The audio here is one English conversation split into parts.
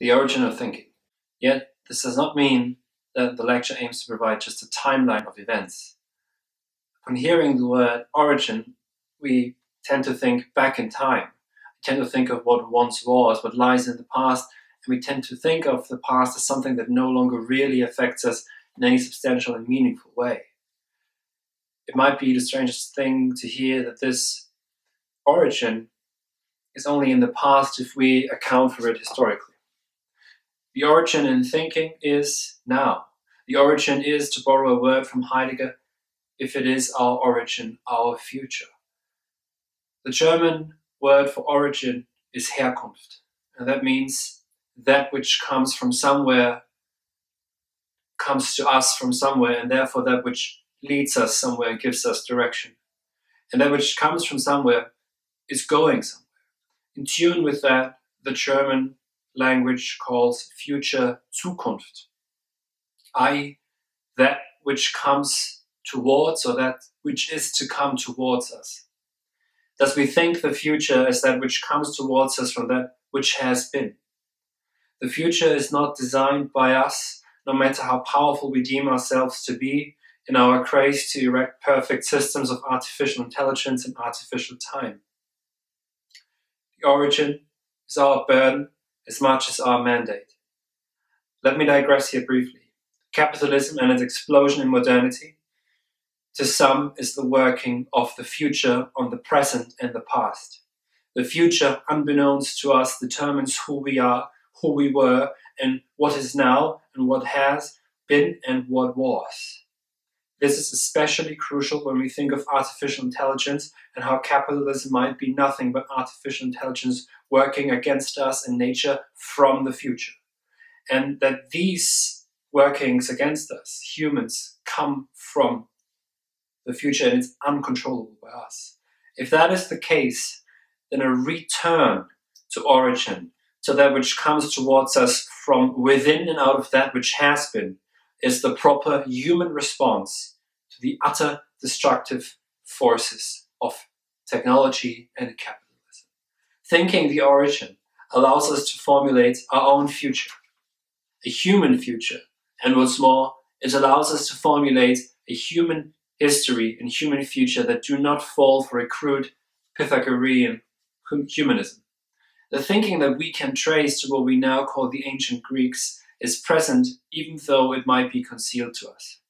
the origin of thinking. Yet, this does not mean that the lecture aims to provide just a timeline of events. When hearing the word origin, we tend to think back in time. We tend to think of what once was, what lies in the past, and we tend to think of the past as something that no longer really affects us in any substantial and meaningful way. It might be the strangest thing to hear that this origin is only in the past if we account for it historically. The origin in thinking is now. The origin is, to borrow a word from Heidegger, if it is our origin, our future. The German word for origin is Herkunft, and that means that which comes from somewhere comes to us from somewhere, and therefore that which leads us somewhere and gives us direction. And that which comes from somewhere is going somewhere. In tune with that, the German language calls future Zukunft, i.e., that which comes towards or that which is to come towards us. Thus, we think the future as that which comes towards us from that which has been. The future is not designed by us, no matter how powerful we deem ourselves to be in our craze to erect perfect systems of artificial intelligence and artificial time. The origin is our burden as much as our mandate. Let me digress here briefly. Capitalism and its explosion in modernity, to some, is the working of the future on the present and the past. The future, unbeknownst to us, determines who we are, who we were, and what is now, and what has been, and what was. This is especially crucial when we think of artificial intelligence and how capitalism might be nothing but artificial intelligence working against us in nature from the future. And that these workings against us, humans, come from the future and it's uncontrollable by us. If that is the case, then a return to origin, to that which comes towards us from within and out of that which has been, is the proper human response to the utter destructive forces of technology and capitalism. Thinking the origin allows us to formulate our own future, a human future, and what's more, it allows us to formulate a human history and human future that do not fall for a crude Protagorean humanism. The thinking that we can trace to what we now call the ancient Greeks is present even though it might be concealed to us.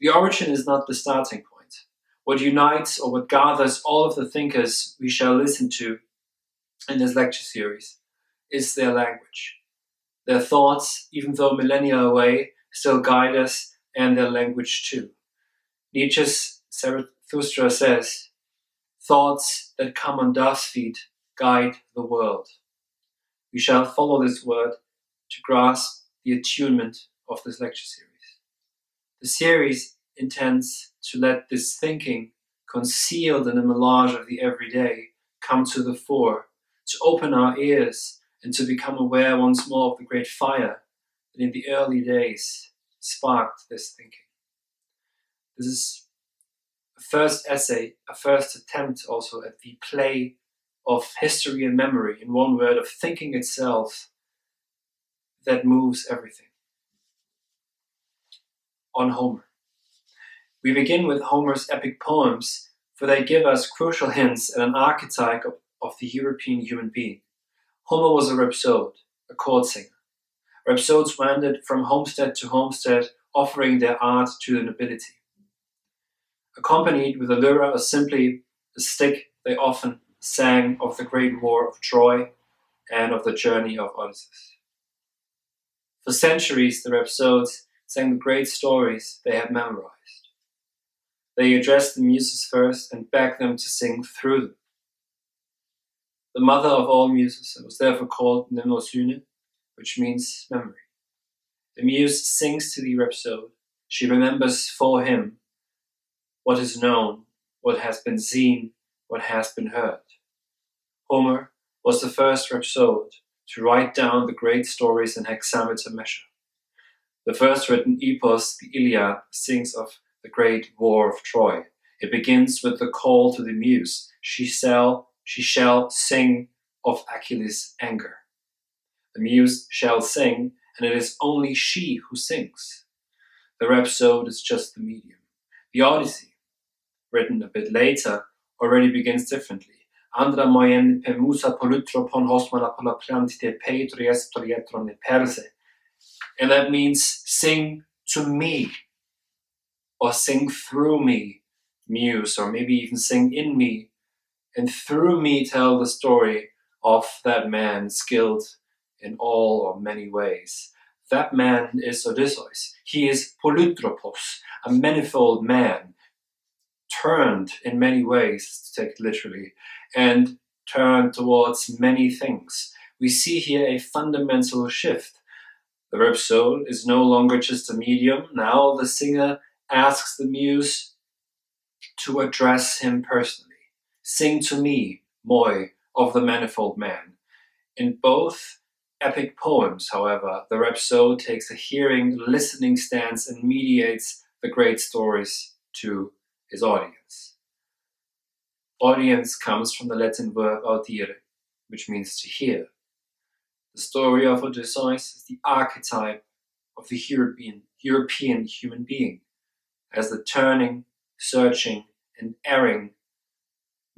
The origin is not the starting point. What unites or what gathers all of the thinkers we shall listen to in this lecture series is their language. Their thoughts, even though millennia away, still guide us, and their language too. Nietzsche's Zarathustra says, Thoughts that come on dove's feet guide the world. We shall follow this word to grasp the attunement of this lecture series. The series intends to let this thinking, concealed in the melange of the everyday, come to the fore to open our ears and to become aware once more of the great fire that in the early days sparked this thinking. This is a first essay, a first attempt also at the play of history and memory, in one word, of thinking itself that moves everything. On Homer. We begin with Homer's epic poems, for they give us crucial hints at an archetype of of the European human being. Homer was a rhapsode, a court singer. Rhapsodes wandered from homestead to homestead, offering their art to the nobility. Accompanied with a lyre or simply a stick, they often sang of the great war of Troy and of the journey of Odysseus. For centuries, the rhapsodes sang the great stories they had memorized. They addressed the muses first and begged them to sing through them the mother of all muses, was therefore called Mnemosyne, which means memory. The muse sings to the rhapsode. She remembers for him what is known, what has been seen, what has been heard. Homer was the first rhapsode to write down the great stories in hexameter measure. The first written epos, the Iliad, sings of the great war of Troy. It begins with the call to the muse. She shall she shall sing of Achilles' anger. The muse shall sing, and it is only she who sings. The rhapsode is just the medium. The Odyssey, written a bit later, already begins differently. Andra mojen pe musa polutropon hosmana polaplanti petriestorietron perse. And that means sing to me, or sing through me, muse, or maybe even sing in me, and through me tell the story of that man skilled in all or many ways. That man is Odysseus. He is Polytropos, a manifold man, turned in many ways, to take it literally, and turned towards many things. We see here a fundamental shift. The rhapsode is no longer just a medium. Now the singer asks the muse to address him personally. Sing to me, Moi, of the manifold man. In both epic poems, however, the rhapsode takes a hearing, listening stance and mediates the great stories to his audience. Audience comes from the Latin verb audire, which means to hear. The story of Odysseus is the archetype of the European, European human being, as the turning, searching, and erring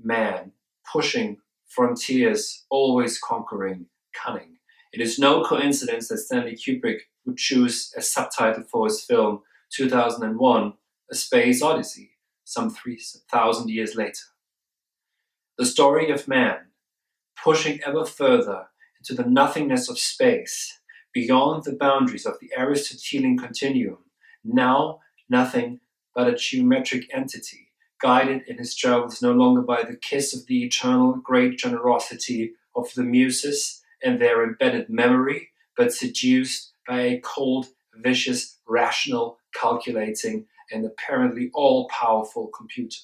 man, pushing frontiers, always conquering, cunning. It is no coincidence that Stanley Kubrick would choose as subtitle for his film 2001 A Space Odyssey, some 3,000 years later. The story of man, pushing ever further into the nothingness of space, beyond the boundaries of the Aristotelian continuum, now nothing but a geometric entity guided in his travels no longer by the kiss of the eternal great generosity of the muses and their embedded memory, but seduced by a cold, vicious, rational, calculating, and apparently all powerful computer.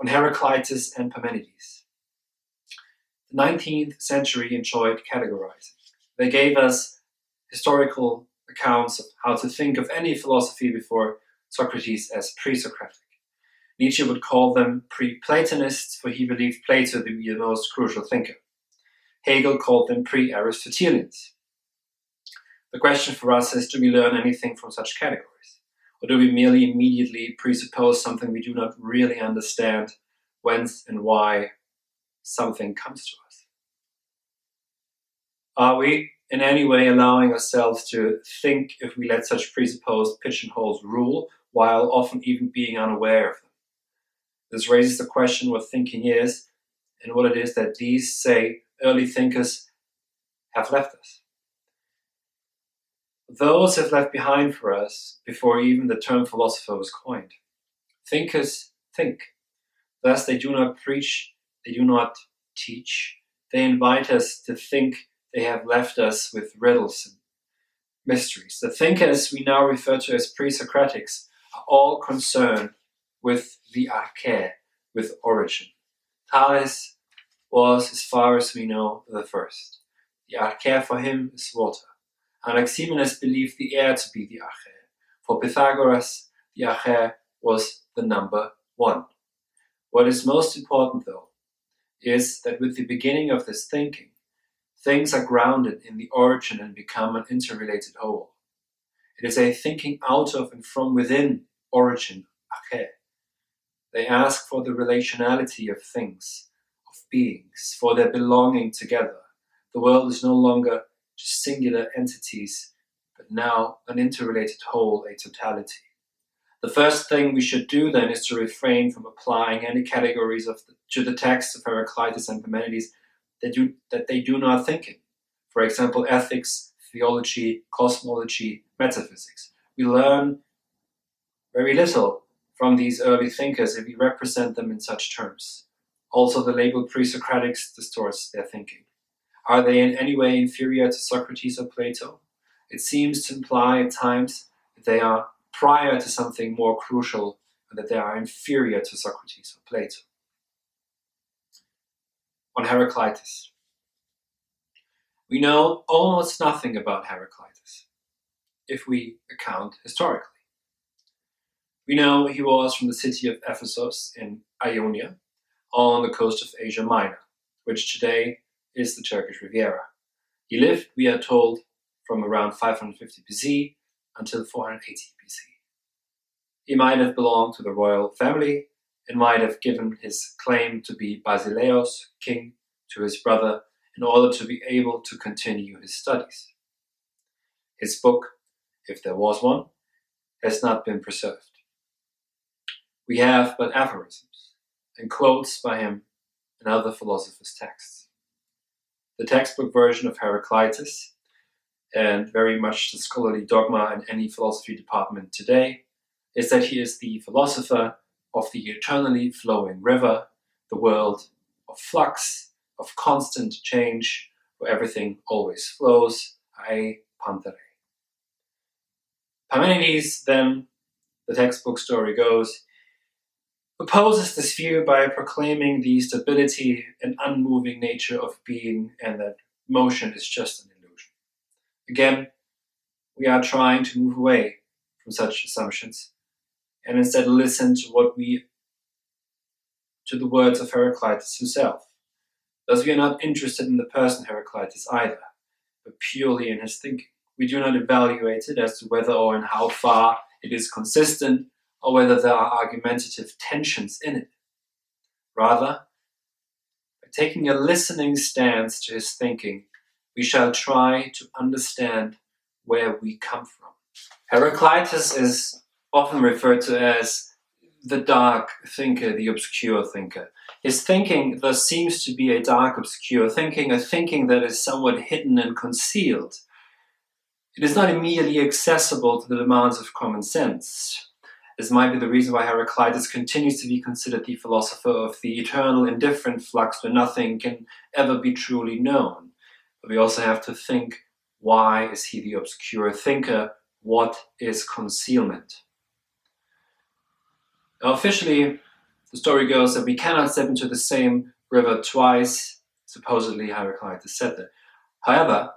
On Heraclitus and Parmenides. The 19th century enjoyed categorizing. They gave us historical accounts of how to think of any philosophy before Socrates as pre-Socratic. Nietzsche would call them pre-Platonists, for he believed Plato to be the most crucial thinker. Hegel called them pre-Aristotelians. The question for us is, do we learn anything from such categories? Or do we merely immediately presuppose something we do not really understand, whence and why something comes to us? Are we in any way allowing ourselves to think if we let such presupposed pigeonholes rule, while often even being unaware of them. This raises the question what thinking is and what it is that these, say, early thinkers have left us. Those have left behind for us before even the term philosopher was coined. Thinkers think. Thus, they do not preach, they do not teach. They invite us to think they have left us with riddles and mysteries. The thinkers we now refer to as pre Socratics are all concerned with the arche, with origin. Thales was, as far as we know, the first. The arche for him is water. Anaximenes believed the air to be the arche. For Pythagoras, the arche was the number one. What is most important, though, is that with the beginning of this thinking, things are grounded in the origin and become an interrelated whole. It is a thinking out of and from within origin, arche. They ask for the relationality of things, of beings, for their belonging together. The world is no longer just singular entities, but now an interrelated whole, a totality. The first thing we should do then is to refrain from applying any categories of the, to the texts of Heraclitus and Parmenides that, do, that they do not think in. For example, ethics, theology, cosmology, metaphysics. We learn very little from these early thinkers if we represent them in such terms. Also, the label pre Socratics distorts their thinking. Are they in any way inferior to Socrates or Plato? It seems to imply at times that they are prior to something more crucial and that they are inferior to Socrates or Plato. On Heraclitus. We know almost nothing about Heraclitus if we account historically. We know he was from the city of Ephesus in Ionia on the coast of Asia Minor, which today is the Turkish Riviera. He lived, we are told, from around 550 BC until 480 BC. He might have belonged to the royal family and might have given his claim to be Basileus, king, to his brother in order to be able to continue his studies. His book, if there was one, has not been preserved. We have but aphorisms and quotes by him and other philosophers' texts. The textbook version of Heraclitus, and very much the scholarly dogma in any philosophy department today, is that he is the philosopher of the eternally flowing river, the world of flux, of constant change, where everything always flows, ai pantere. Parmenides, then, the textbook story goes, opposes this view by proclaiming the stability and unmoving nature of being and that motion is just an illusion. Again, we are trying to move away from such assumptions and instead listen to what we to the words of Heraclitus himself. Thus we are not interested in the person Heraclitus either, but purely in his thinking. We do not evaluate it as to whether or in how far it is consistent or whether there are argumentative tensions in it. Rather, by taking a listening stance to his thinking, we shall try to understand where we come from. Heraclitus is often referred to as the dark thinker, the obscure thinker. His thinking thus seems to be a dark, obscure thinking, a thinking that is somewhat hidden and concealed. It is not immediately accessible to the demands of common sense. This might be the reason why Heraclitus continues to be considered the philosopher of the eternal indifferent flux where nothing can ever be truly known. But we also have to think why is he the obscure thinker? What is concealment? Now, officially, the story goes that we cannot step into the same river twice, supposedly Heraclitus said that. However,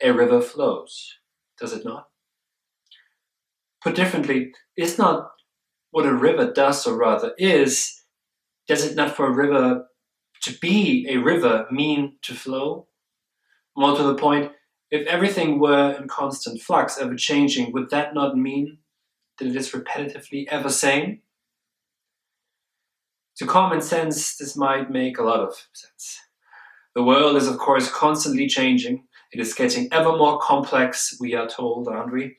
a river flows, does it not? Put differently, is not what a river does, or rather is, does it not for a river to be a river mean to flow? More to the point, if everything were in constant flux, ever changing, would that not mean that it is repetitively ever same? To common sense, this might make a lot of sense. The world is, of course, constantly changing. It is getting ever more complex, we are told, aren't we?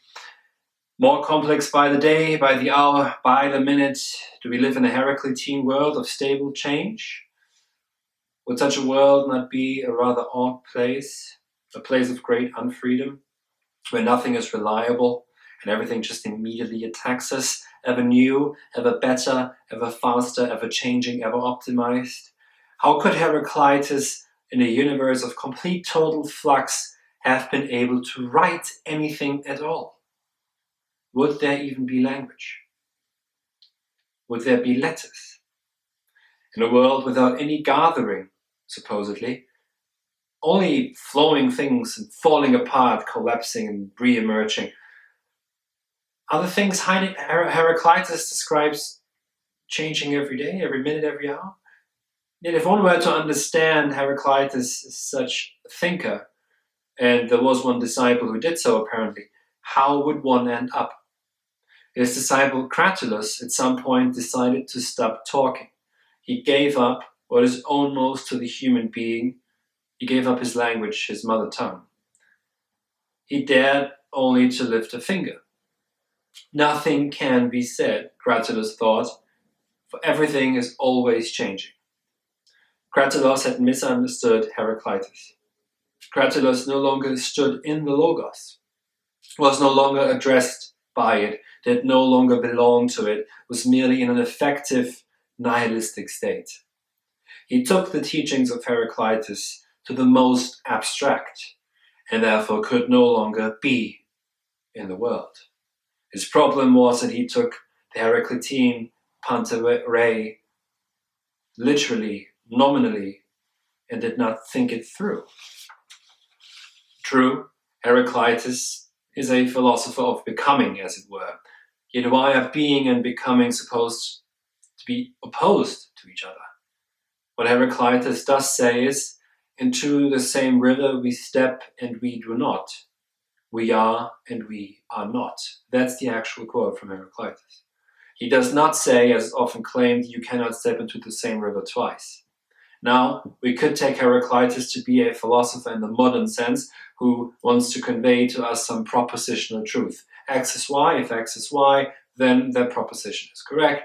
More complex by the day, by the hour, by the minute. Do we live in a Heraclitean world of stable change? Would such a world not be a rather odd place? A place of great unfreedom, where nothing is reliable and everything just immediately attacks us, ever new, ever better, ever faster, ever changing, ever optimized? How could Heraclitus, in a universe of complete total flux, have been able to write anything at all? Would there even be language? Would there be letters? In a world without any gathering, supposedly, only flowing things and falling apart, collapsing and re-emerging. Other things Her- Heraclitus describes changing every day, every minute, every hour. And if one were to understand Heraclitus as such a thinker, and there was one disciple who did so apparently, how would one end up? His disciple Cratylus at some point decided to stop talking. He gave up what is almost to the human being. He gave up his language, his mother tongue. He dared only to lift a finger. Nothing can be said, Cratylus thought, for everything is always changing. Cratylus had misunderstood Heraclitus. Cratylus no longer stood in the Logos, was no longer addressed by it, that no longer belonged to it, was merely in an effective nihilistic state. He took the teachings of Heraclitus to the most abstract, and therefore could no longer be in the world. His problem was that he took the Heraclitean panta rhei literally, nominally, and did not think it through. True, Heraclitus is a philosopher of becoming, as it were. Yet why are being and becoming supposed to be opposed to each other? What Heraclitus does say is Into the same river we step and we do not. We are and we are not. That's the actual quote from Heraclitus. He does not say, as often claimed, you cannot step into the same river twice. Now, we could take Heraclitus to be a philosopher in the modern sense who wants to convey to us some propositional truth. X is Y, if X is Y, then that proposition is correct.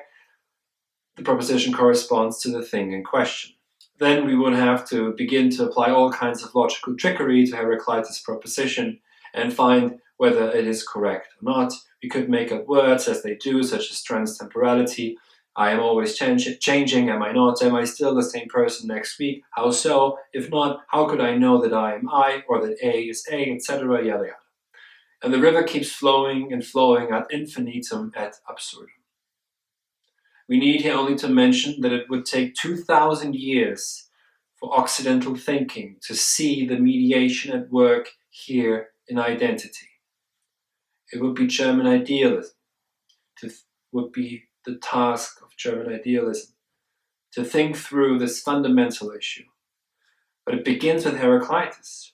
The proposition corresponds to the thing in question. Then we would have to begin to apply all kinds of logical trickery to Heraclitus' proposition and find whether it is correct or not. We could make up words as they do, such as transtemporality. I am always change changing, am I not? Am I still the same person next week? How so? If not, how could I know that I am I or that A is A, etc., yada yada. And the river keeps flowing and flowing ad infinitum et absurdum. We need here only to mention that it would take 2,000 years for Occidental thinking to see the mediation at work here in identity. It would be German idealism, to, would be the task German idealism, to think through this fundamental issue. But it begins with Heraclitus,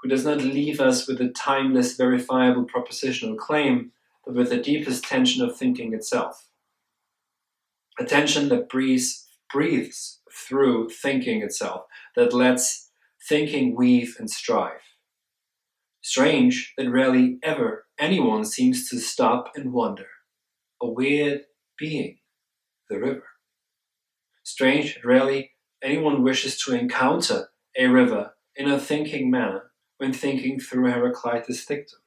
who does not leave us with a timeless, verifiable propositional claim, but with the deepest tension of thinking itself a tension that breathes, breathes through thinking itself, that lets thinking weave and strive. Strange that rarely ever anyone seems to stop and wonder. A weird being, the river. Strange rarely anyone wishes to encounter a river in a thinking manner when thinking through Heraclitus' dictum.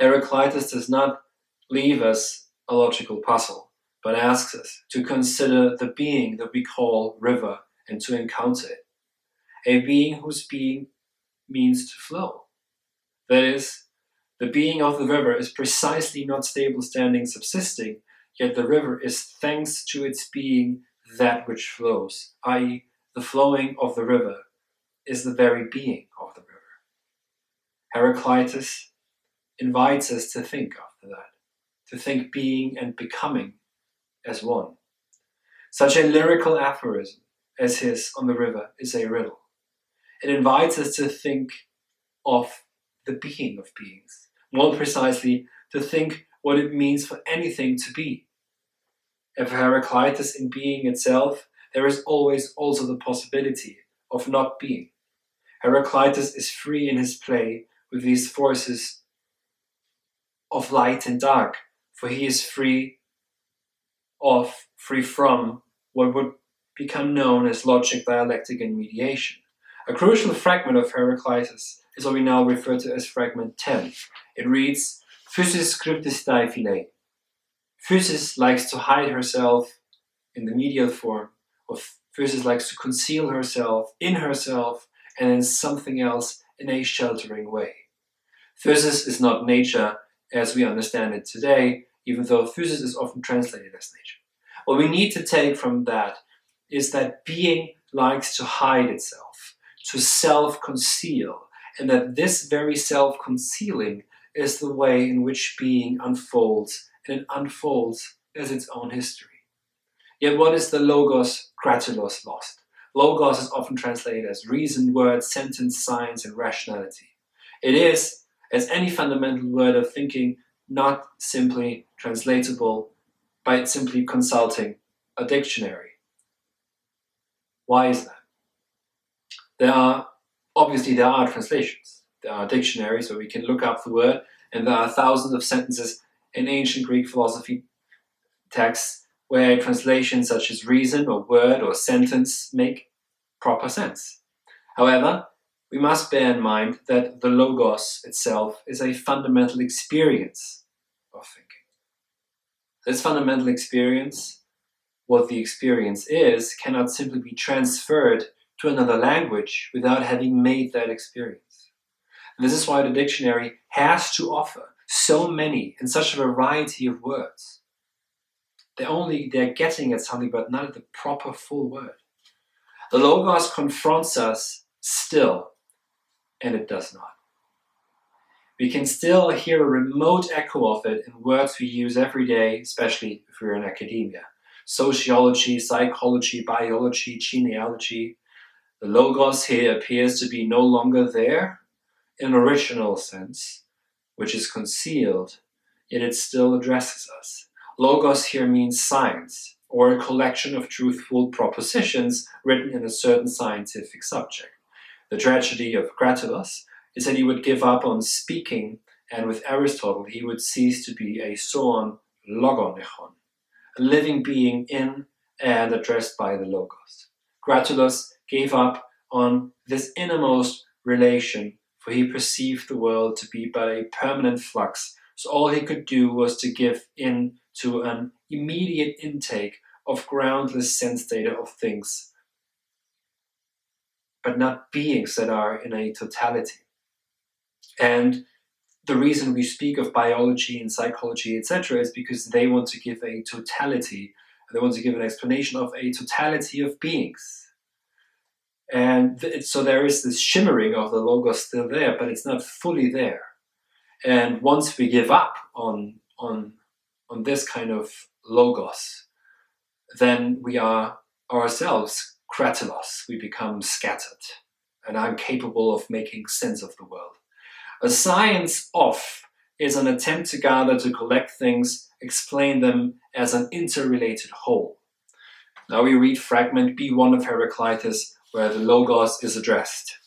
Heraclitus does not leave us a logical puzzle but asks us to consider the being that we call river and to encounter it. A being whose being means to flow. That is, the being of the river is precisely not stable, standing, subsisting, yet the river is thanks to its being that which flows, i.e., the flowing of the river is the very being of the river. Heraclitus invites us to think after that, to think being and becoming as one. Such a lyrical aphorism as his on the river is a riddle. It invites us to think of the being of beings, more precisely, to think what it means for anything to be. For Heraclitus, in being itself, there is always also the possibility of not being. Heraclitus is free in his play with these forces of light and dark, for he is free of, free from, what would become known as logic, dialectic, and mediation. A crucial fragment of Heraclitus is what we now refer to as fragment 10. It reads, Physis cryptistai phile. Physis likes to hide herself in the medial form, or Physis likes to conceal herself in herself and in something else in a sheltering way. Physis is not nature as we understand it today, even though physis is often translated as nature. What we need to take from that is that being likes to hide itself, to self conceal, and that this very self concealing is the way in which being unfolds, it unfolds as its own history. Yet, what is the logos Cratylus lost? Logos is often translated as reason, word, sentence, science, and rationality. It is, as any fundamental word of thinking, not simply translatable by simply consulting a dictionary. Why is that? There are, obviously there are translations. There are dictionaries where we can look up the word and there are thousands of sentences in ancient Greek philosophy texts where translations such as reason or word or sentence make proper sense. However, we must bear in mind that the logos itself is a fundamental experience of thinking. This fundamental experience, what the experience is, cannot simply be transferred to another language without having made that experience. And this is why the dictionary has to offer so many and such a variety of words. They're only they're getting at something, but not at the proper full word. The Logos confronts us still, and it does not we can still hear a remote echo of it in words we use every day, especially if we're in academia. Sociology, psychology, biology, genealogy. The Logos here appears to be no longer there in original sense, which is concealed, yet it still addresses us. Logos here means science, or a collection of truthful propositions written in a certain scientific subject. The tragedy of Cratylus is that he would give up on speaking, and with Aristotle he would cease to be a zoon logonechon, a living being in and addressed by the Logos. Cratylus gave up on this innermost relation, for he perceived the world to be but a permanent flux, so all he could do was to give in to an immediate intake of groundless sense data of things, but not beings that are in a totality. And the reason we speak of biology and psychology, etc., is because they want to give a totality, they want to give an explanation of a totality of beings. And so there is this shimmering of the logos still there, but it's not fully there. And once we give up on on on this kind of logos, then we are ourselves Cratylus. We become scattered and incapable of making sense of the world. A science of is an attempt to gather, to collect things, explain them as an interrelated whole. Now we read fragment B1 of Heraclitus, where the Logos is addressed.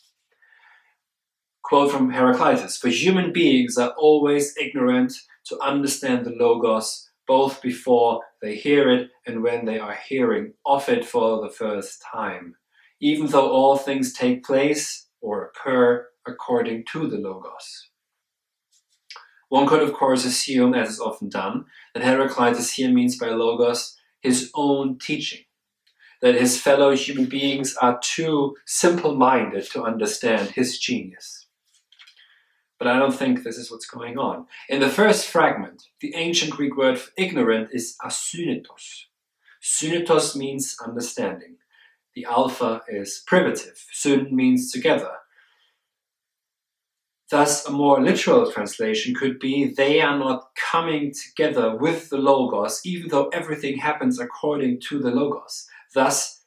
Quote from Heraclitus For human beings are always ignorant to understand the Logos, both before they hear it and when they are hearing of it for the first time, even though all things take place or occur according to the Logos. One could, of course, assume, as is often done, that Heraclitus here means by Logos his own teaching, that his fellow human beings are too simple minded to understand his genius. But I don't think this is what's going on. In the first fragment, the ancient Greek word for ignorant is asynetos. Synetos means understanding. The alpha is privative. Syn means together. Thus, a more literal translation could be they are not coming together with the Logos, even though everything happens according to the Logos. Thus,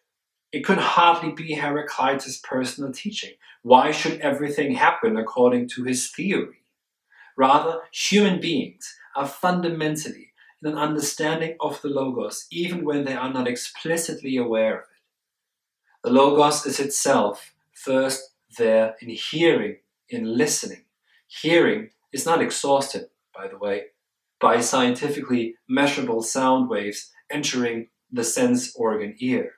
it could hardly be Heraclitus' personal teaching. Why should everything happen according to his theory? Rather, human beings are fundamentally in an understanding of the Logos, even when they are not explicitly aware of it. The Logos is itself first there in hearing in listening. Hearing is not exhausted, by the way, by scientifically measurable sound waves entering the sense organ ear.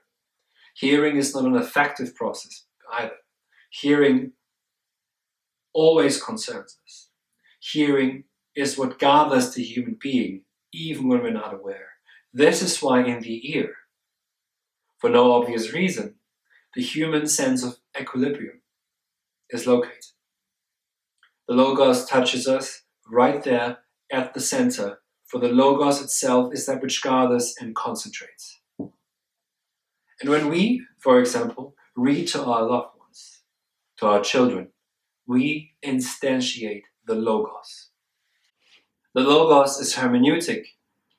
Hearing is not an effective process either. Hearing always concerns us. Hearing is what gathers the human being, even when we're not aware. This is why in the ear, for no obvious reason, the human sense of equilibrium is located. The Logos touches us right there at the center, for the Logos itself is that which gathers and concentrates. And when we, for example, read to our loved ones, to our children, we instantiate the Logos. The Logos is hermeneutic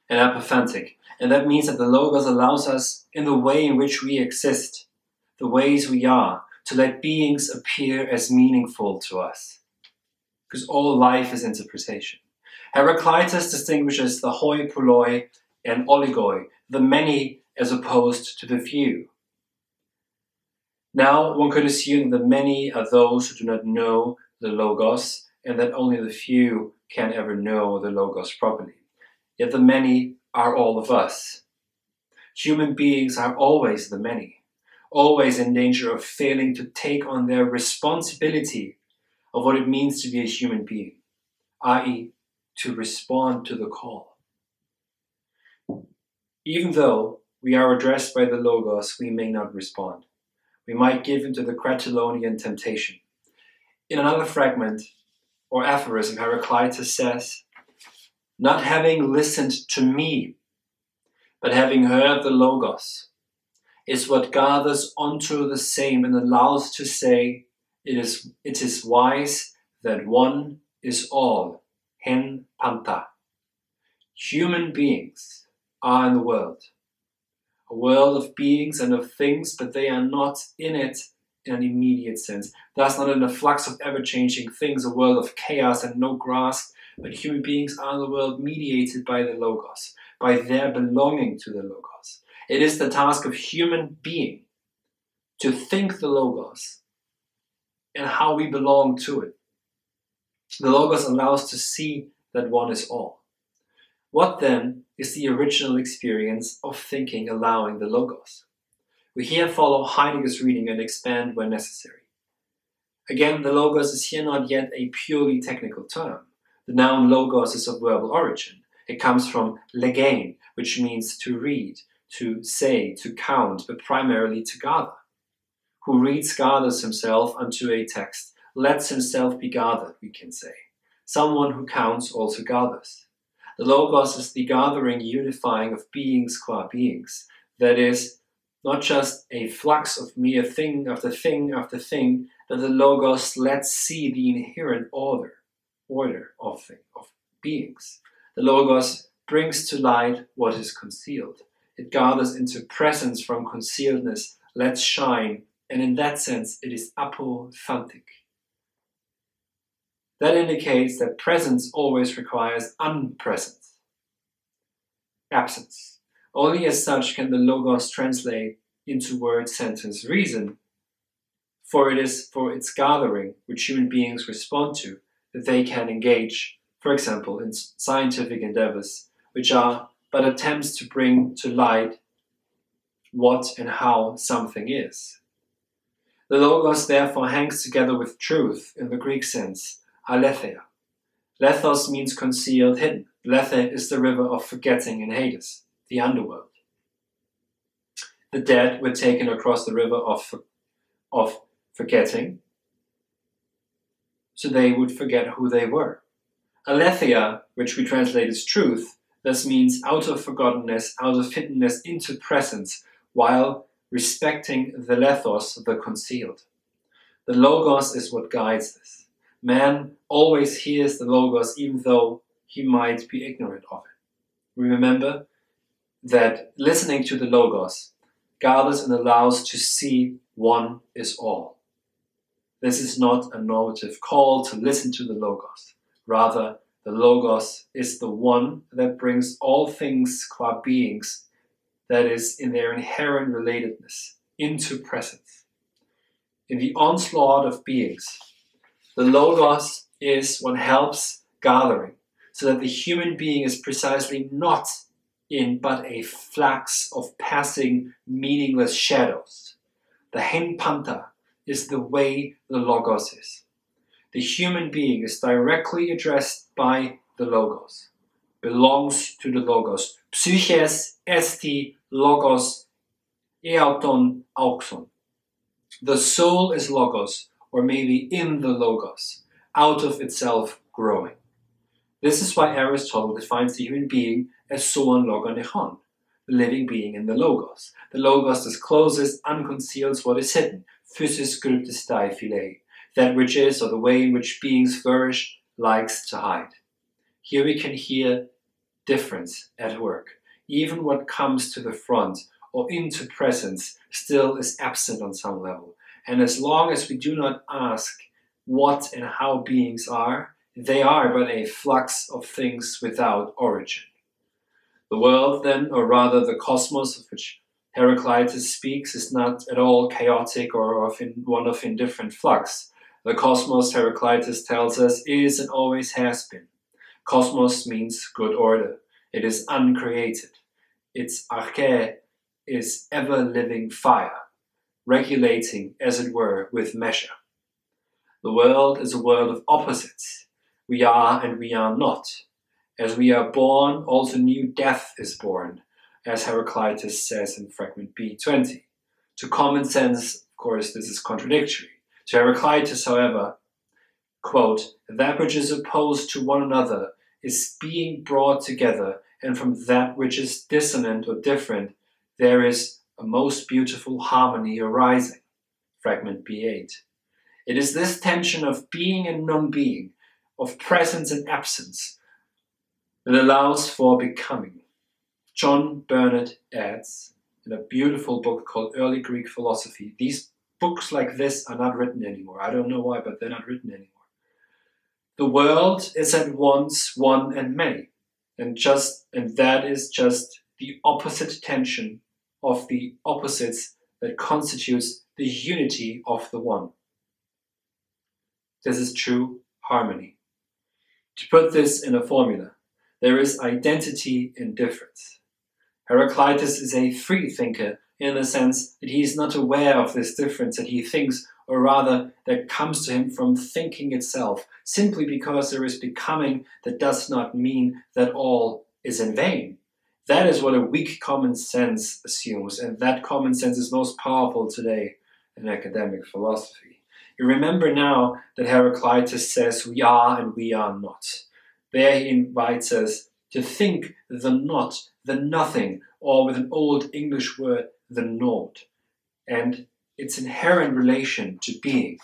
and apophantic, and that means that the Logos allows us, in the way in which we exist, the ways we are, to let beings appear as meaningful to us because all life is interpretation. Heraclitus distinguishes the hoi polloi and oligoi, the many as opposed to the few. Now, one could assume that many are those who do not know the Logos, and that only the few can ever know the Logos properly. Yet the many are all of us. Human beings are always the many, always in danger of failing to take on their responsibility of what it means to be a human being, i.e., to respond to the call. Even though we are addressed by the Logos, we may not respond. We might give into the Cratylonian temptation. In another fragment or aphorism, Heraclitus says, Not having listened to me, but having heard the Logos, is what gathers onto the same and allows to say, it is, it is wise that one is all, hen panta. Human beings are in the world, a world of beings and of things, but they are not in it in an immediate sense, thus not in a flux of ever changing things, a world of chaos and no grasp, but human beings are in the world mediated by the Logos, by their belonging to the Logos. It is the task of human being to think the Logos and how we belong to it. The Logos allows to see that one is all. What then is the original experience of thinking allowing the Logos? We here follow Heidegger's reading and expand when necessary. Again, the Logos is here not yet a purely technical term. The noun Logos is of verbal origin. It comes from legein, which means to read, to say, to count, but primarily to gather. Who reads gathers himself unto a text, lets himself be gathered, we can say. Someone who counts also gathers. The Logos is the gathering, unifying of beings qua beings. That is, not just a flux of mere thing after thing after thing, that the Logos lets see the inherent order, order of, thing, of beings. The Logos brings to light what is concealed. It gathers into presence from concealedness, lets shine, and in that sense it is apophantic. That indicates that presence always requires unpresence, absence. Only as such can the Logos translate into word, sentence, reason, for it is for its gathering, which human beings respond to, that they can engage, for example, in scientific endeavors, which are but attempts to bring to light what and how something is. The Logos therefore hangs together with truth in the Greek sense, aletheia. Lethos means concealed, hidden. Lethe is the river of forgetting in Hades, the underworld. The dead were taken across the river of, of forgetting, so they would forget who they were. Aletheia, which we translate as truth, thus means out of forgottenness, out of hiddenness into presence, while respecting the lethos, the concealed. The logos is what guides this. Man always hears the Logos even though he might be ignorant of it. We remember that listening to the Logos gathers and allows to see one is all. This is not a normative call to listen to the Logos. Rather, the Logos is the one that brings all things qua beings, that is, in their inherent relatedness, into presence. In the onslaught of beings, the Logos is what helps gathering, so that the human being is precisely not in but a flux of passing, meaningless shadows. The Hen panta is the way the Logos is. The human being is directly addressed by the Logos, belongs to the Logos. Psyches esti Logos eauton auxon. The soul is Logos, or maybe in the Logos, out of itself growing. This is why Aristotle defines the human being as zoon logonechon, the living being in the Logos. The Logos discloses, unconceals what is hidden, physis scriptis philae, that which is, or the way in which beings flourish, likes to hide. Here we can hear difference at work. Even what comes to the front or into presence still is absent on some level, and as long as we do not ask what and how beings are, they are but a flux of things without origin. The world, then, or rather the cosmos of which Heraclitus speaks, is not at all chaotic or of in, one of indifferent flux. The cosmos, Heraclitus tells us, is and always has been. Cosmos means good order. It is uncreated. Its arche is ever living fire regulating, as it were, with measure. The world is a world of opposites. We are and we are not. As we are born, also new death is born, as Heraclitus says in fragment B20. To common sense, of course, this is contradictory. To Heraclitus, however, quote, that which is opposed to one another is being brought together, and from that which is dissonant or different, there is a most beautiful harmony arising. Fragment B8. It is this tension of being and non being, of presence and absence, that allows for becoming. John Burnet adds, in a beautiful book called Early Greek Philosophy, these books like this are not written anymore. I don't know why, but they're not written anymore. The world is at once one and many, and just and that is just the opposite tension of the opposites that constitutes the unity of the one. This is true harmony. To put this in a formula, there is identity in difference. Heraclitus is a free thinker in the sense that he is not aware of this difference that he thinks, or rather that comes to him from thinking itself, simply because there is becoming that does not mean that all is in vain. That is what a weak common sense assumes, and that common sense is most powerful today in academic philosophy. You remember now that Heraclitus says we are and we are not. There he invites us to think the not, the nothing, or with an old English word, the naught, and its inherent relation to being,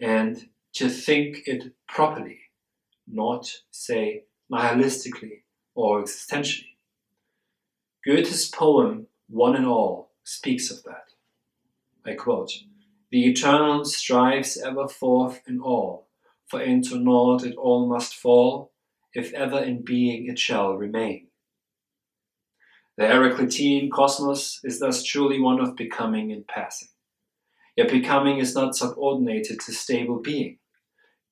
and to think it properly, not, say, nihilistically or existentially. Goethe's poem, One and All, speaks of that. I quote, The eternal strives ever forth in all, for into naught it all must fall, if ever in being it shall remain. The Heraclitean cosmos is thus truly one of becoming and passing. Yet becoming is not subordinated to stable being.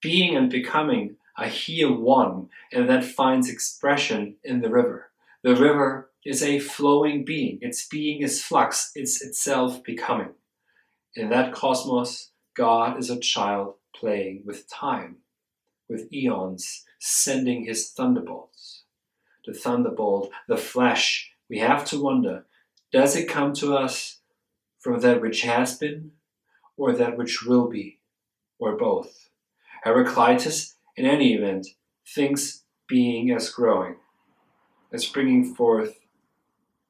Being and becoming are here one, and that finds expression in the river. The river is a flowing being. Its being is flux, it's itself becoming. In that cosmos, God is a child playing with time, with eons, sending his thunderbolts. The thunderbolt, the flash, we have to wonder does it come to us from that which has been, or that which will be, or both? Heraclitus, in any event, thinks being as growing, as bringing forth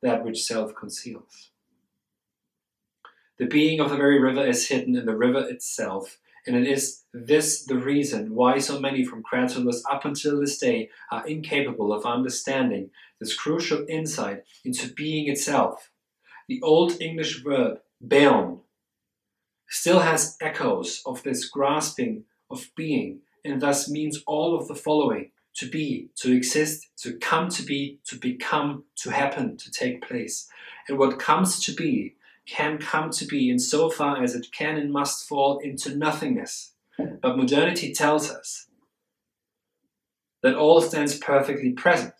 that which self conceals. The being of the very river is hidden in the river itself, and it is this the reason why so many from Cratylus up until this day are incapable of understanding this crucial insight into being itself. The Old English verb beon still has echoes of this grasping of being and thus means all of the following to be, to exist, to come to be, to become, to happen, to take place. And what comes to be can come to be in so far as it can and must fall into nothingness. But modernity tells us that all stands perfectly present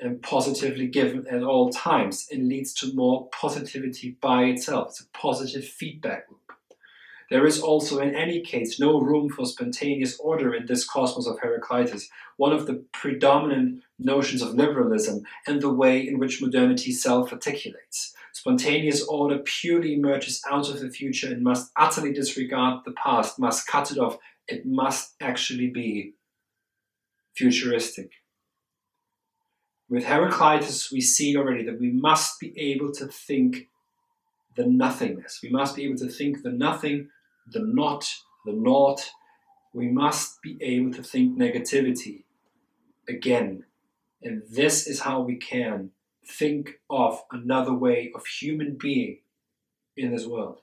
and positively given at all times and leads to more positivity by itself. It's a positive feedback loop. There is also, in any case, no room for spontaneous order in this cosmos of Heraclitus, one of the predominant notions of liberalism and the way in which modernity self articulates. Spontaneous order purely emerges out of the future and must utterly disregard the past, must cut it off. It must actually be futuristic. With Heraclitus, we see already that we must be able to think the nothingness. We must be able to think the nothing the not, the not, we must be able to think negativity again. And this is how we can think of another way of human being in this world.